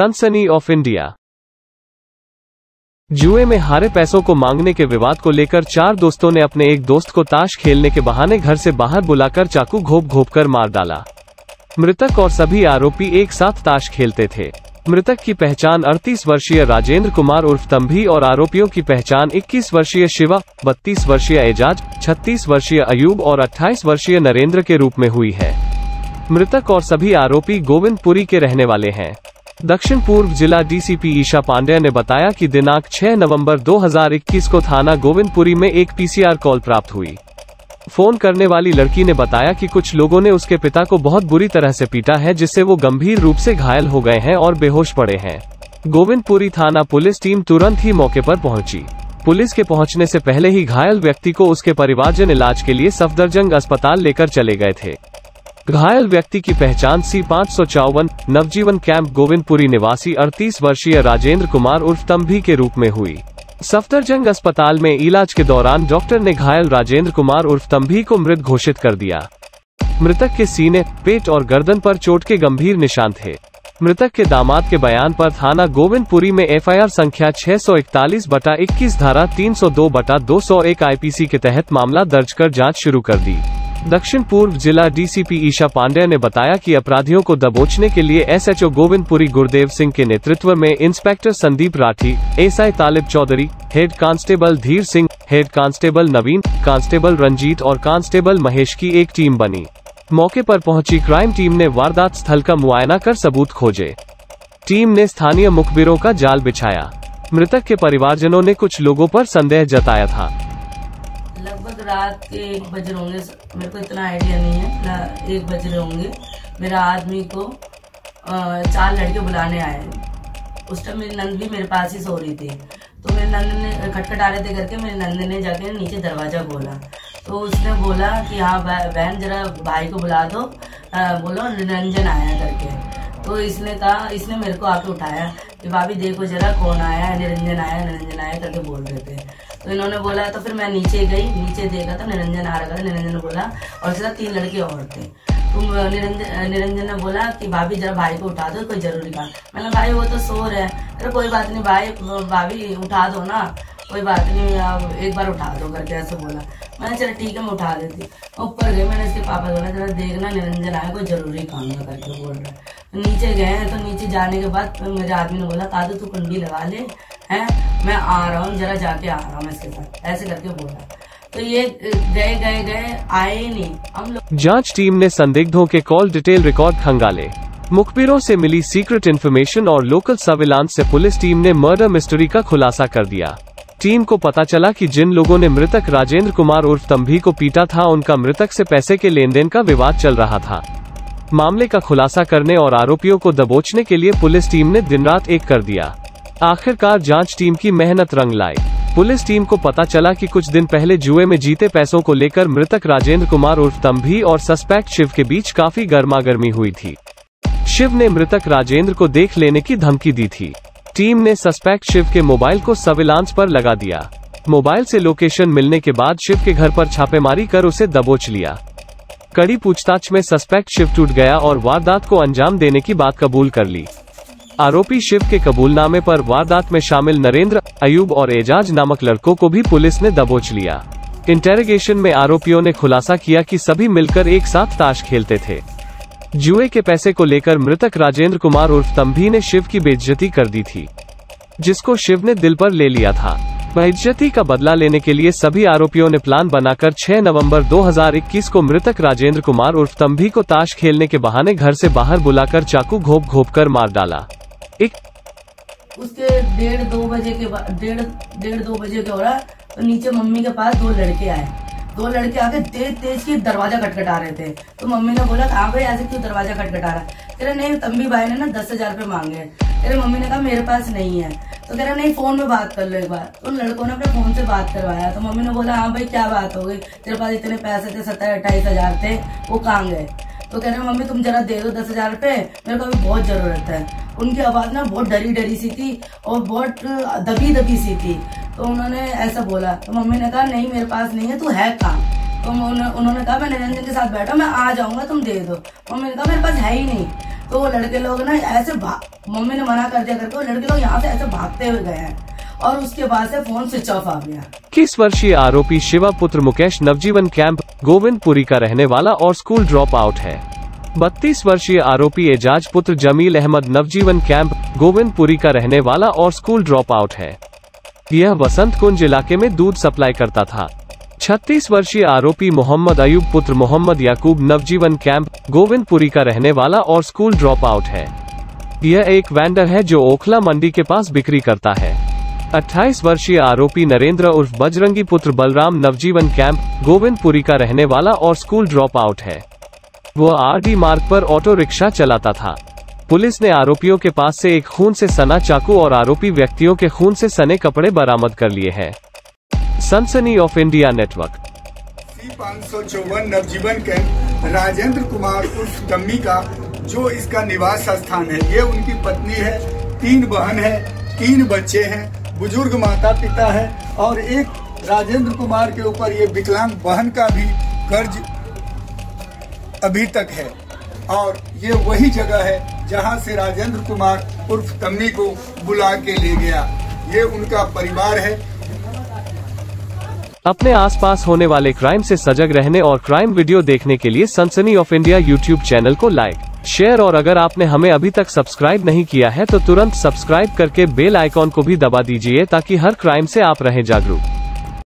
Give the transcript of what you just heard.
सनसनी of India जुए में हारे पैसों को मांगने के विवाद को लेकर चार दोस्तों ने अपने एक दोस्त को ताश खेलने के बहाने घर से बाहर बुलाकर चाकू घोप घोप कर मार डाला। मृतक और सभी आरोपी एक साथ ताश खेलते थे। मृतक की पहचान 38 वर्षीय राजेंद्र कुमार उर्फ़ तम्भी और आरोपियों की पहचान 21 वर्षीय शिवा 32 वर्षीय एजाज 36 वर्षीय अयूब और 28 वर्षीय नरेंद्र के रूप में हुई है। मृतक और सभी आरोपी गोविंदपुरी के रहने वाले हैं। दक्षिण पूर्व जिला डीसीपी ईशा पांडे ने बताया कि दिनांक 6 नवंबर 2021 को थाना गोविंदपुरी में एक पीसीआर कॉल प्राप्त हुई। फ़ोन करने वाली लड़की ने बताया कि कुछ लोगों ने उसके पिता को बहुत बुरी तरह से पीटा है, जिससे वो गंभीर रूप से घायल हो गए हैं और बेहोश पड़े हैं। गोविंदपुरी थाना पुलिस टीम तुरंत ही मौके पर पहुँची। पुलिस के पहुँचने से पहले ही घायल व्यक्ति को उसके परिवारजन इलाज के लिए सफदरजंग अस्पताल लेकर चले गए थे। घायल व्यक्ति की पहचान सी पाँच सौ चौवन नवजीवन कैंप गोविंदपुरी निवासी 38 वर्षीय राजेंद्र कुमार उर्फ़ तम्भी के रूप में हुई। सफदरजंग अस्पताल में इलाज के दौरान डॉक्टर ने घायल राजेंद्र कुमार उर्फ़ तम्भी को मृत घोषित कर दिया। मृतक के सीने, पेट और गर्दन पर चोट के गंभीर निशान थे। मृतक के दामाद के बयान पर थाना गोविंदपुरी में एफआईआर संख्या 641 बटा 21 धारा 302 बटा 201 आईपीसी के तहत मामला दर्ज कर जाँच शुरू कर दी। दक्षिण पूर्व जिला डीसीपी ईशा पांडे ने बताया कि अपराधियों को दबोचने के लिए एसएचओ गोविंदपुरी गुरुदेव सिंह के नेतृत्व में inspector Sandeep Rathi, SI Talib Chaudhary, head constable Dheer Singh, head constable Naveen, constable Ranjeet और कांस्टेबल महेश की एक टीम बनी। मौके पर पहुँची क्राइम टीम ने वारदात स्थल का मुआयना कर सबूत खोजे। टीम ने स्थानीय मुखबिरों का जाल बिछाया। मृतक के परिवारजनों ने कुछ लोगों पर संदेह जताया था। लगभग रात के एक बज रहे होंगे, मेरे को इतना आइडिया नहीं है एक बज रहे होंगे। मेरा आदमी को चार लड़के बुलाने आए उस टाइम मेरी नंद भी मेरे पास ही सो रही थी। तो मेरे नंद ने खटखटा रहे थे करके मेरे नंद ने जाके नीचे दरवाज़ा खोला। तो उसने बोला कि हाँ बहन, जरा भाई को बुला दो। बोलो, निरंजन आया करके। तो इसने कहा, इसने मेरे को आके उठाया कि, भाभी, देखो जरा कौन आया निरंजन आया निरंजन आया करके बोल रहे थे। तो इन्होंने बोला तो फिर मैं नीचे गई, नीचे देखा तो निरंजन आ रहा था। निरंजन ने बोला, और उसके साथ तीन लड़के और थे। तो निरंजन निरंजन ने बोला कि, भाभी, जरा भाई को उठा दो, कोई ज़रूरी काम मैंने भाई, वो तो सो रहे हैं। अरे, कोई बात नहीं, भाई, भाभी, उठा दो ना। कोई बात नहीं, आप एक बार उठा दो करके, ऐसे बोला। मैंने चला ठीक है, मैं उठा देती ऊपर गई, मैंने इसके पापा बोला, जरा देखना, निरंजन आया, कोई ज़रूरी काम है करके बोल रहा है। तो नीचे गए तो नीचे जाने के बाद फिर मेरे आदमी ने बोला, कादू, तू कुंडी लगा ले। हैं, मैं आ रहा हूँ, जरा जाके आ रहा हूँ इसके साथ। ऐसे करके बोला तो ये गए गए गए, आए नहीं। हम लोग जाँच टीम ने संदिग्धों के कॉल डिटेल रिकॉर्ड खंगाले। मुखबिरों से मिली सीक्रेट इन्फॉर्मेशन और लोकल सर्विलांस से पुलिस टीम ने मर्डर मिस्ट्री का खुलासा कर दिया। टीम को पता चला कि जिन लोगों ने मृतक राजेंद्र कुमार उर्फ़ तम्भी को पीटा था, उनका मृतक से पैसे के लेन देन का विवाद चल रहा था। मामले का खुलासा करने और आरोपियों को दबोचने के लिए पुलिस टीम ने दिन रात एक कर दिया। आखिरकार जाँच टीम की मेहनत रंग लाई। पुलिस टीम को पता चला कि कुछ दिन पहले जुए में जीते पैसों को लेकर मृतक राजेंद्र कुमार उर्फ़ तंभी और सस्पेक्ट शिव के बीच काफ़ी गर्मागर्मी हुई थी। शिव ने मृतक राजेंद्र को देख लेने की धमकी दी थी। टीम ने सस्पेक्ट शिव के मोबाइल को सर्विलांस पर लगा दिया। मोबाइल से लोकेशन मिलने के बाद शिव के घर पर छापेमारी कर उसे दबोच लिया। कड़ी पूछताछ में सस्पेक्ट शिव टूट गया और वारदात को अंजाम देने की बात कबूल कर ली। आरोपी शिव के कबूलनामे पर वारदात में शामिल नरेंद्र, अयूब और एजाज नामक लड़कों को भी पुलिस ने दबोच लिया। इंटेरोगेशन में आरोपियों ने खुलासा किया कि सभी मिलकर एक साथ ताश खेलते थे। जुए के पैसे को लेकर मृतक राजेंद्र कुमार उर्फ़ तम्भी ने शिव की बेइज्जती कर दी थी, जिसको शिव ने दिल पर ले लिया था। बेइज्जती का बदला लेने के लिए सभी आरोपियों ने प्लान बनाकर 6 नवंबर 2021 को मृतक राजेंद्र कुमार उर्फ़ तम्भी को ताश खेलने के बहाने घर से बाहर बुलाकर चाकू घोप घोप कर मार डाला। एक उसके डेढ़ दो बजे के बाद, डेढ़ डेढ़ दो बजे के हो रहा तो नीचे मम्मी के पास दो लड़के आए। दो लड़के आके तेज तेज के दरवाज़ा खटखटा रहे थे। तो मम्मी ने बोला हाँ भाई, ऐसे क्यों दरवाज़ा खटखटा रहा कह रहे, नहीं, तंबी भाई ने ना दस हज़ार रुपये मांगे कह रहे, मम्मी ने कहा, मेरे पास नहीं है। तो कह रहा, नहीं, फ़ोन में बात कर लो एक बार। तो उन लड़कों ने अपने फ़ोन से बात करवाया। तो मम्मी ने बोला हाँ भाई, क्या बात हो गई? तेरे पास इतने पैसे थे, सत्तर, अट्ठाईस हज़ार थे, वो कहाँ गए? तो कह रहे, मम्मी, तुम जरा दे दो दस हज़ार रुपये, मेरे को अभी बहुत ज़रूरत है। उनकी आवाज़ ना बहुत डरी डरी सी थी और बहुत दबी दबी सी थी। तो उन्होंने ऐसा बोला तो मम्मी ने कहा, नहीं, मेरे पास नहीं है, तू है कहाँ? तो उन्होंने कहा, मैं निरंजन के साथ बैठा मैं आ जाऊँगा, तुम दे दो। मम्मी ने कहा, मेरे पास है ही नहीं। तो वो लड़के लोग ना ऐसे मम्मी ने मना कर दिया करके वो लड़के लोग यहाँ से ऐसे भागते हुए गए हैं और उसके बाद से फ़ोन स्विच ऑफ़ आ गया। इक्कीस वर्षीय आरोपी शिवा पुत्र मुकेश नवजीवन कैंप गोविंदपुरी का रहने वाला और स्कूल ड्रॉप आउट है। बत्तीस वर्षीय आरोपी एजाज पुत्र जमील अहमद नवजीवन कैंप, गोविंदपुरी का रहने वाला और स्कूल ड्रॉप आउट है। यह वसंत कुंज इलाके में दूध सप्लाई करता था। छत्तीस वर्षीय आरोपी मोहम्मद अयूब पुत्र मोहम्मद याकूब नवजीवन कैंप, गोविंदपुरी का रहने वाला और स्कूल ड्रॉप आउट है। यह एक वेंडर है जो ओखला मंडी के पास बिक्री करता है। 28 वर्षीय आरोपी नरेंद्र उर्फ़ बजरंगी पुत्र बलराम नवजीवन कैंप, गोविंदपुरी का रहने वाला और स्कूल ड्रॉप आउट है। वो आरडी मार्ग पर ऑटो रिक्शा चलाता था। पुलिस ने आरोपियों के पास से एक खून से सना चाकू और आरोपी व्यक्तियों के खून से सने कपड़े बरामद कर लिए हैं। सनसनी ऑफ़ इंडिया नेटवर्क। पाँच सौ चौवन नवजीवन कैंप राजेंद्र कुमार उर्फ़ टम्मी का, जो इसका निवास स्थान है, ये उनकी पत्नी है, तीन बहन है, तीन बच्चे हैं, बुज़ुर्ग माता पिता है, और एक राजेंद्र कुमार के ऊपर ये विकलांग बहन का भी कर्ज अभी तक है। और ये वही जगह है जहाँ से राजेंद्र कुमार उर्फ़ तम्मी को बुला के ले गया। ये उनका परिवार है। अपने आसपास होने वाले क्राइम से सजग रहने और क्राइम वीडियो देखने के लिए Sansani of India YouTube channel को लाइक शेयर और अगर आपने हमें अभी तक सब्सक्राइब नहीं किया है तो तुरंत सब्सक्राइब करके बेल आइकॉन को भी दबा दीजिए ताकि हर क्राइम से आप रहें जागरूक।